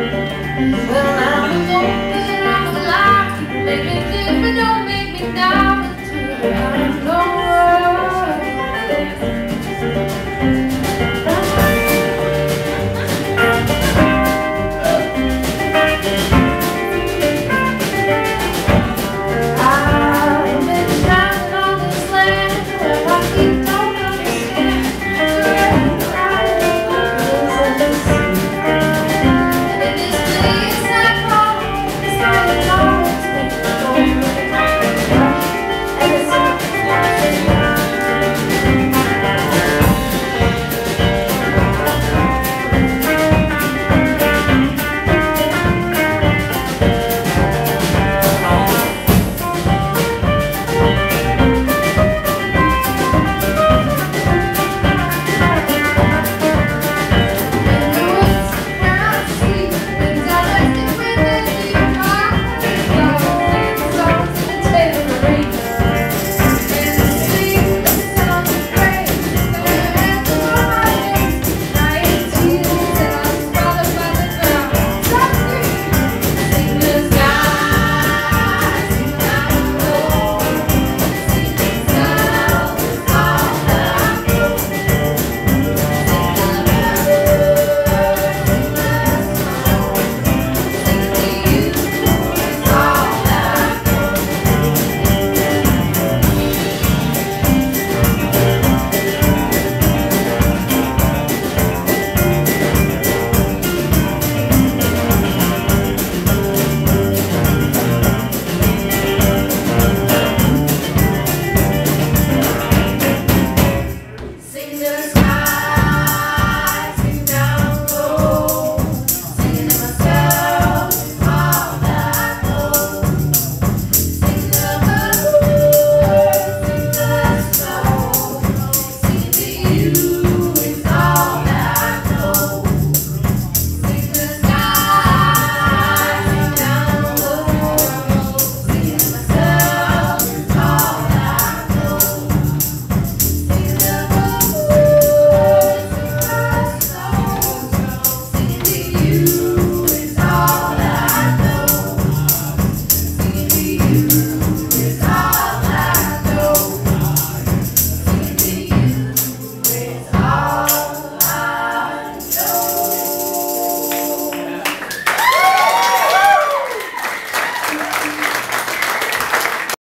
Well,